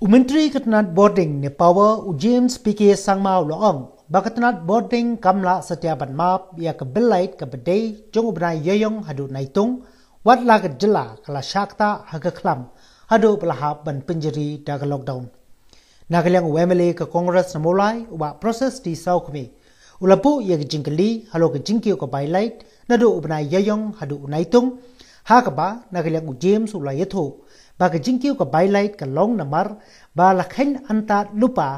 Umentri Ketenat Boarding ni power u James PK Sangmau Loong. Bakatenat Boarding kamla setiap bat map ia kebelait ke bedai jong ubenai yoyong hadu naitung wat la jela kala syakta haga kelam hadu pelahap ban penjeri daga lockdown. Nagaliang UMLA ke Kongres namulai uba proses di sawkumi. Kumi. Ulapu ia ke jingkeli halo ke jingkiu ke bailait nadu ubenai yoyong hadu naitung. Hakaba nagaliang James ulai yethuk ba ka jingkiu ka bailait ka long namar ba la khen anta lupa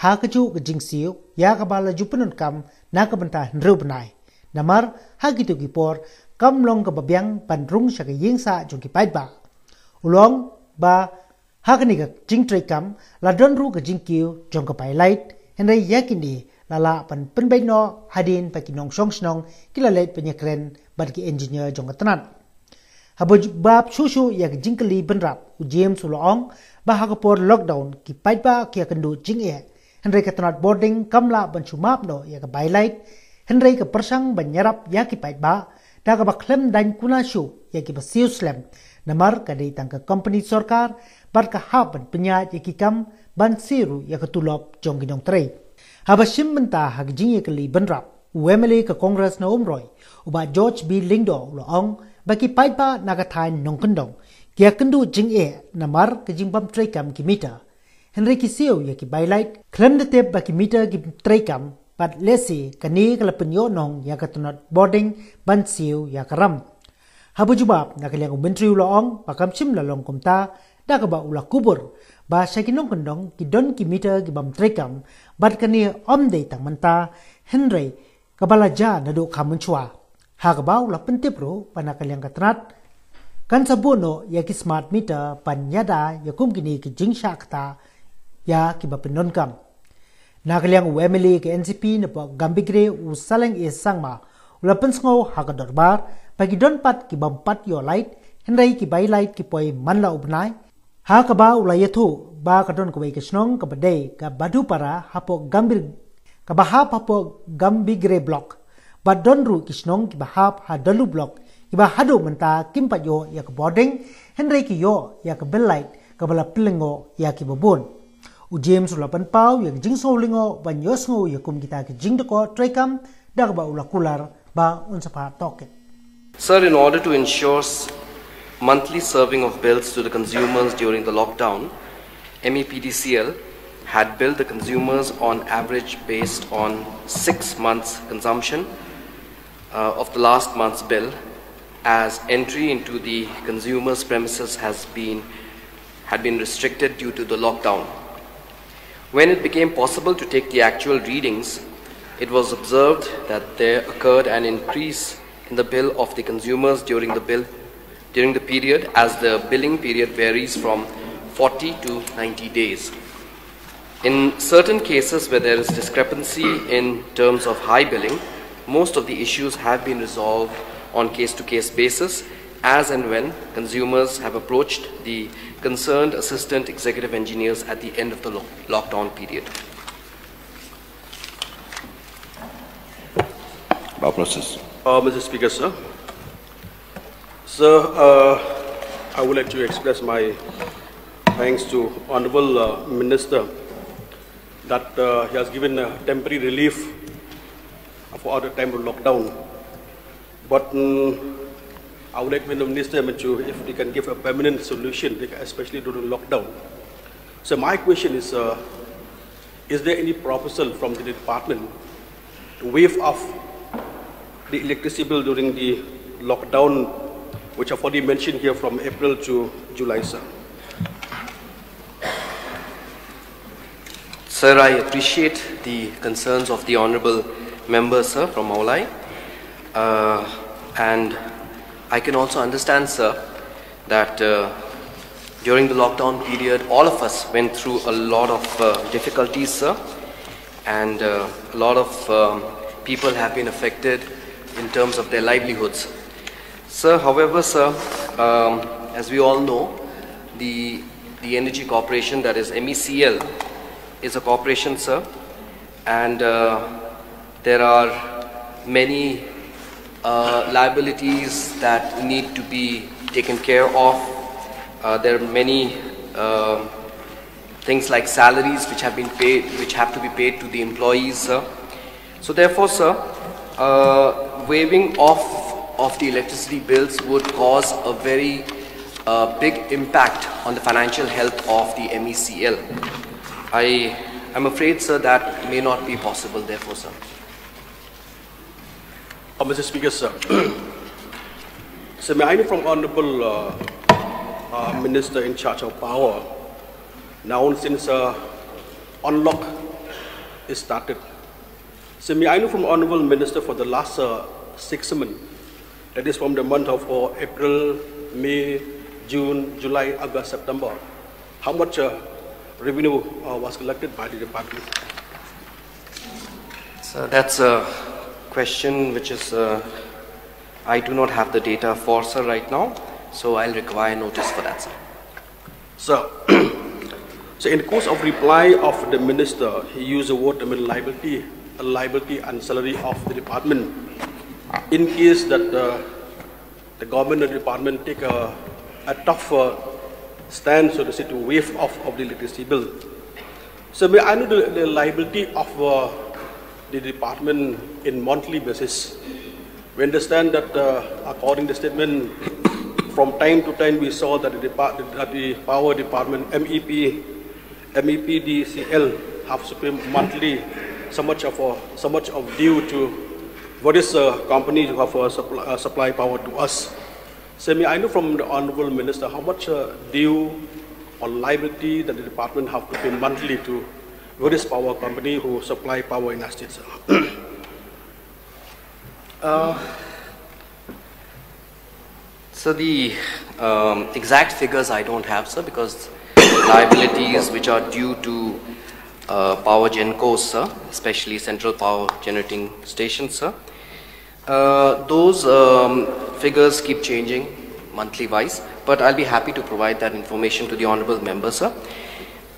ha ka chu ka jingsiu ya ka ba la jupunun kam na ka banta nru bnai namar ha ki tu ki por kam long ka babyang pan rung sha ka ying sa jong ki pai ba ulong ba ha ka ni ka jing tre kam la don ru ka jingkiu jong ka bailait hen rai yakini la la pan pen bai hadin pa ki nong song snong kila leit penyekren ban ki engineer jong ka haboj bab shushu yak jinkali benrap. U james ulong ba ha lockdown ki paipa ki kandu jing e henry ka tanat boarding kamla ban chumap no yak bailight henry ka persang ban nyarap yak ki paipa da ka ba klem dan kuna shu yak ki ba siuslam namar ka dei tang ka company sarkar bar ka ha ban penya yak ki kam ban siru yak tulop jong ginong trei haba shim benta ha jing yak li benrap. Wemele ka Congress na umroy uba George B. Lingdo lo ong bagi pai ba naga thai nong kendong kia kendu jing e namar ke jing bam tray kam ki mita. Henry ki siu ya ki bailight klem de tep ba ki mita ki tray kam pat lesi kani kala penyo nong ya ka tunat boarding ban siu ya karam habu jubab na kaliang umentri ulo pakam sim la long kumta da ka kubur. Ba shakinong kendong ki don ki mita ki bam tray kam bat kani om de manta henry kabala ja na do kamun chua Hagbaw la pentipro panakalyang katrat. Kan sabuno ya ki smart meter panyada ya kum kini ki jingsha kta ya ki bapinon kam. Nakalyang wemeli ki NCP na po gambigre u saleng e sangma ula pensngo hagadorbar pagi don pat ki bampat yo light henrai ki bai light ki poi manla ubnai ha ka ba ula yathu ba ka don ko bai kisnong ka badai ka badu para hapo gambir ka ba hapo gambigre block ba don ru kisnong ki ba hap ha dalu block ki ba hadu menta kim pa yo ya ka boarding henry ki yo ya ka bellight ka bala plingo ya ki bobon. U james la pan pau ya jing so lingo. Ban yos ngo ya kum kita ki jing ko trekam dag ba ula kular ba un sa pa toke. Sir in order to ensure monthly serving of bills to the consumers during the lockdown MEPDCL had billed the consumers on average based on 6 months consumption uh, of the last month's bill as entry into the consumer's premises has been, had been restricted due to the lockdown. When it became possible to take the actual readings, it was observed that there occurred an increase in the bill of the consumers during the bill during the period as the billing period varies from 40 to 90 days. In certain cases where there is discrepancy in terms of high billing, most of the issues have been resolved on case-to-case basis as and when consumers have approached the concerned assistant executive engineers at the end of the lo lockdown period. Bow process. Uh, Mr. Speaker, sir. Sir, uh, I would like to express my thanks to Honorable uh, Minister that uh, he has given temporary relief for the time of lockdown. But um, I would like the Minister to, if they can give a permanent solution, especially during lockdown. So my question is, uh, is there any proposal from the department to waive off the electricity bill during the lockdown, which I've already mentioned here from April to July, sir? Sir, I appreciate the concerns of the Honorable members, sir, from Mawlai. Uh, and I can also understand, sir, that uh, during the lockdown period, all of us went through a lot of uh, difficulties, sir. And uh, a lot of um, people have been affected in terms of their livelihoods. Sir, however, sir, um, as we all know, the, the Energy Corporation, that is MECL, is a corporation, sir. And uh, there are many uh, liabilities that need to be taken care of. Uh, there are many uh, things like salaries which have been paid, which have to be paid to the employees, sir. So therefore, sir, uh, waiving off of the electricity bills would cause a very uh, big impact on the financial health of the MECL. I am afraid, sir, that may not be possible, therefore, sir. Uh, Mr. Speaker, sir. so may I know from Honorable uh, uh, Minister in charge of power, now since uh, unlock is started, so may I know from Honorable Minister for the last uh, six months, that is from the month of uh, April, May, June, July, August, September, how much revenue was collected by the department? So that's a question which is, uh, I do not have the data for, sir, right now. So I'll require notice for that, sir. So, so in course of reply of the minister, he used the word liability, liability and salary of the department. In case that uh, the government or the department take a, a tough uh, stand, so to say, to waive off of the electricity bill. So may I know the, the liability of uh, the department in monthly basis? We understand that uh, according to the statement, from time to time we saw that the, depart, that the power department, MEP, MEPDCL have to pay monthly so much of uh, so much of due to various uh, companies who have uh, supply, uh, supply power to us. May I know from the Honorable Minister how much uh, due or liability that the department have to pay monthly to various power company who supply power in our state, sir? So the um, exact figures I don't have, sir, because liabilities which are due to uh, power gencos, sir, especially central power generating stations, sir. Uh, those um, figures keep changing monthly wise, but I'll be happy to provide that information to the honorable member, sir.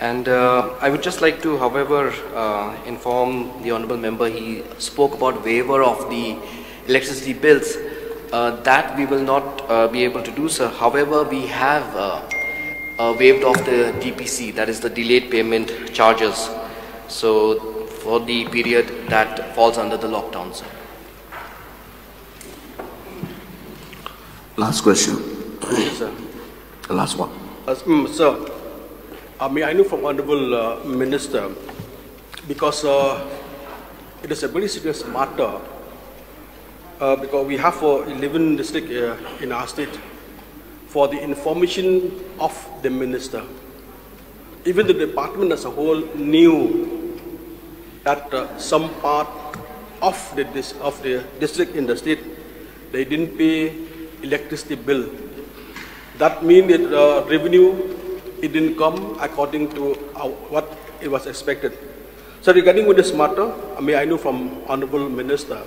And uh, I would just like to, however, uh, inform the honorable member he spoke about waiver of the electricity bills. Uh, that we will not uh, be able to do, sir. However, we have uh, uh, waived off the DPC, that is the delayed payment charges. So for the period that falls under the lockdown, sir. Last question. Yes, sir. The last one. Uh, mm, sir, uh, may I know from Honorable uh, Minister, because uh, it is a very serious matter, uh, because we have uh, 11 districts uh, in our state, for the information of the minister. Even the department as a whole knew that uh, some part of the, of the district in the state, they didn't pay electricity bill. That means that uh, revenue, it didn't come according to uh, what it was expected. So regarding with this matter, uh, may I know from Honorable Minister,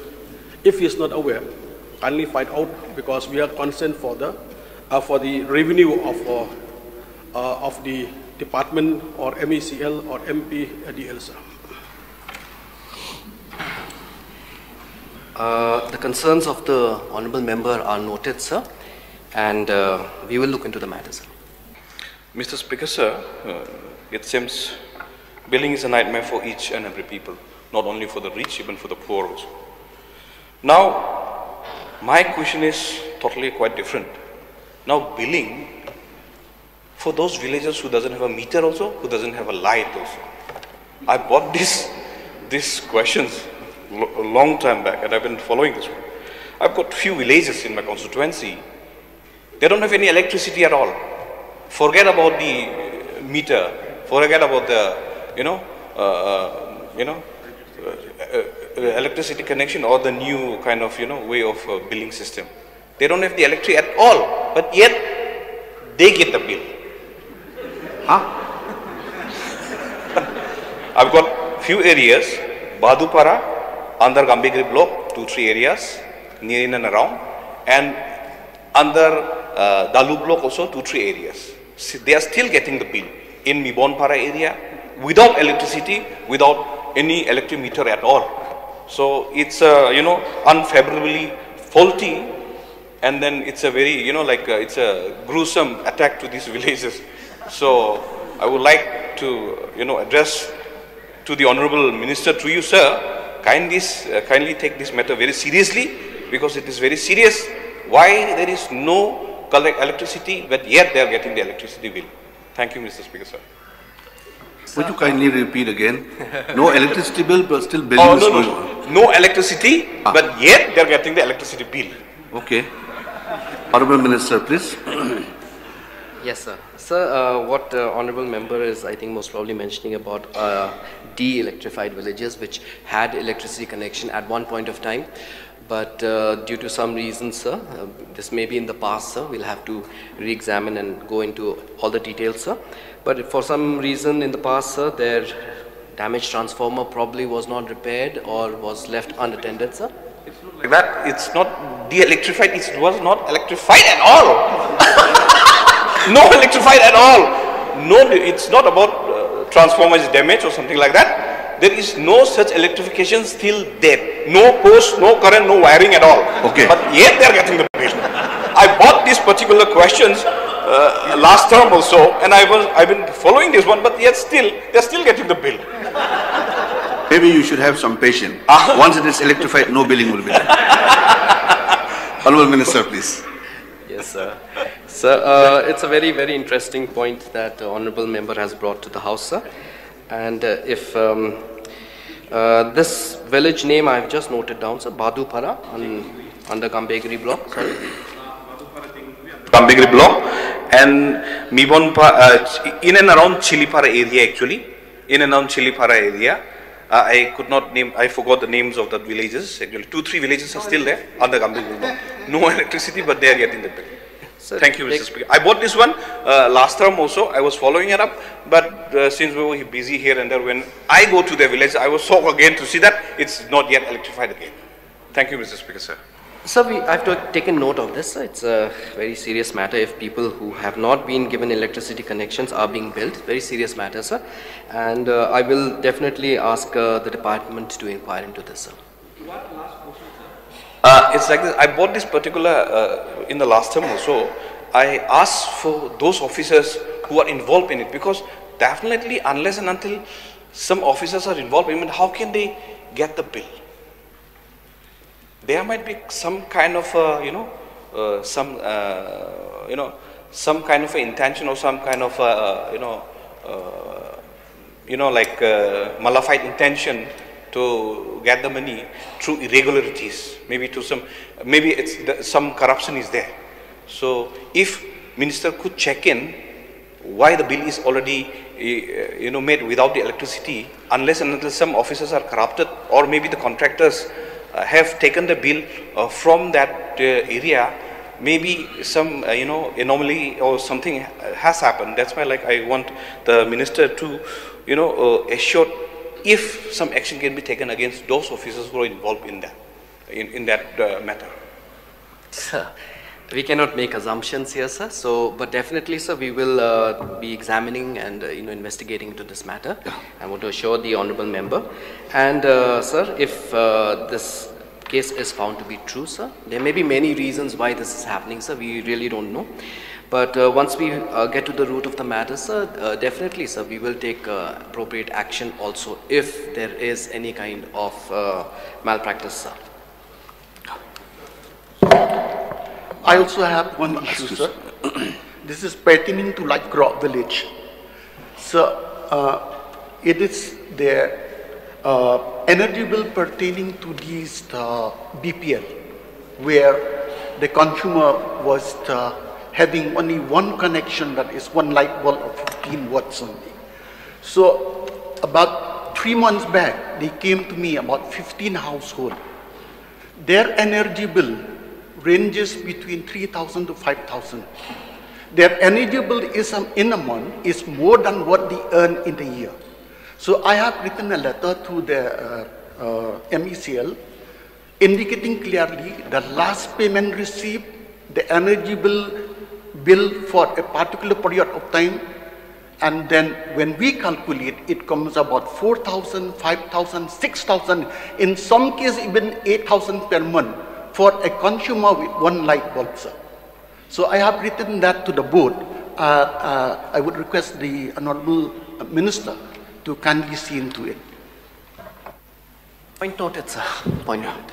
if he is not aware, kindly find out because we are concerned for the, uh, for the revenue of, uh, uh, of the department or MECL or MPDL, sir. Uh, the concerns of the honorable member are noted, sir, and uh, we will look into the matter, sir. Mr. Speaker, sir, uh, it seems billing is a nightmare for each and every people, not only for the rich, even for the poor also. Now, my question is totally quite different. Now, billing for those villagers who doesn't have a meter also, who doesn't have a light also. I bought this, these questions a long time back, and I've been following this one. I've got few villages in my constituency. They don't have any electricity at all. Forget about the meter. Forget about the, you know, uh, uh, you know, uh, uh, uh, electricity connection or the new kind of, you know, way of uh, billing system. They don't have the electricity at all, but yet they get the bill. Huh? I've got few areas, Badupara, under Gambegre block, two, three areas, near in and around, and under uh, Dalu block also two, three areas. They are still getting the bill. In Mibonpara area, without electricity, without any electric meter at all. So it's, uh, you know, unfavorably faulty and then it's a very, you know, like uh, it's a gruesome attack to these villages. So I would like like to, you know, address to the Honorable Minister to you, sir, kindly, uh, kindly take this matter very seriously because it is very serious. Why there is no collect electricity, but yet they are getting the electricity bill. Thank you, Mr. Speaker, sir. Would you kindly repeat again? No electricity bill, but still billing Oh, is no, going no, on. no electricity, Ah. but yet they are getting the electricity bill. Okay. Honorable Minister, please. Yes, sir. Sir, uh, what uh, honorable member is, I think, most probably mentioning about uh, de-electrified villages which had electricity connection at one point of time, but uh, due to some reasons, sir, uh, this may be in the past, sir. We'll have to re-examine and go into all the details, sir. But for some reason in the past, sir, their damaged transformer probably was not repaired or was left unattended, sir. Like that, it's not de-electrified, it was not electrified at all. no electrified at all. No, it's not about uh, transformer is damaged or something like that. There is no such electrification still there. No post, no current, no wiring at all. Okay. But yet they are getting the bill. I bought these particular questions uh, last term also, and I was I've been following this one, but yet still they are still getting the bill. Maybe you should have some patience. Ah. Once it is electrified, no billing will be there. Honorable Minister, please. Yes, sir. Sir, uh, it's a very, very interesting point that the honorable member has brought to the House, sir. And uh, if um, uh, this village name I've just noted down, sir, Badupara, on, under Gambegre block, sorry. Block and Mibonpa, uh, in and around Chilipara area actually, in and around Chilipara area. Uh, I could not name, I forgot the names of the villages. Actually, two, three villages are still there on the Gambegre block. No electricity, but they are getting the bill. Sir, Thank you, Mr. Speaker. I bought this one uh, last term also. I was following it up, but uh, since we were busy here and there, when I go to the village, I was shocked again to see that it's not yet electrified again. Thank you, Mr. Speaker, sir. Sir, we, I've taken note of this. It's a very serious matter if people who have not been given electricity connections are being built. Very serious matter, sir. And uh, I will definitely ask uh, the department to inquire into this, sir. Uh, it's like this. I bought this particular uh, in the last term also. I asked for those officers who are involved in it because definitely, unless and until some officers are involved in it, how can they get the bill? There might be some kind of uh, you know uh, some uh, you know some kind of intention or some kind of uh, you know uh, you know like uh, malified intention to get the money through irregularities maybe to some maybe it's the, some corruption is there so if minister could check in why the bill is already eh, you know made without the electricity unless and until some officers are corrupted or maybe the contractors uh, have taken the bill uh, from that uh, area maybe some you know anomaly or something has happened. That's why like i want the minister to you know assure if some action can be taken against those officers who are involved in that in, in that matter. Sir, we cannot make assumptions here, sir. So, but definitely, sir, we will uh, be examining and uh, you know investigating into this matter. I want to assure the honourable member. And, uh, sir, if uh, this case is found to be true, sir, there may be many reasons why this is happening, sir. We really don't know. But uh, once we uh, get to the root of the matter, sir, uh, definitely, sir, we will take uh, appropriate action also if there is any kind of uh, malpractice, sir. I also have one issue, sir. this is pertaining to Light Crop Village. So, uh, it is the uh, energy bill pertaining to these uh, BPL, where the consumer was uh, having only one connection that is one light bulb of 15 watts only. So, about three months back, they came to me about 15 households their energy bill ranges between 3,000 to 5,000. Their energy bill is in a month is more than what they earn in a year. So I have written a letter to the uh, uh, MECL indicating clearly the last payment received, the energy bill bill for a particular period of time and then when we calculate, it comes about 4,000, 5,000, 6,000, in some cases even 8,000 per month for a consumer with one light bulb. Sir. So I have written that to the board. Uh, uh, I would request the honorable Minister to kindly see into it. Point noted, sir. Point noted.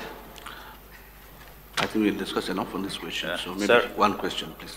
I think we'll discuss enough on this question, Yeah. so maybe Sir. one question, please.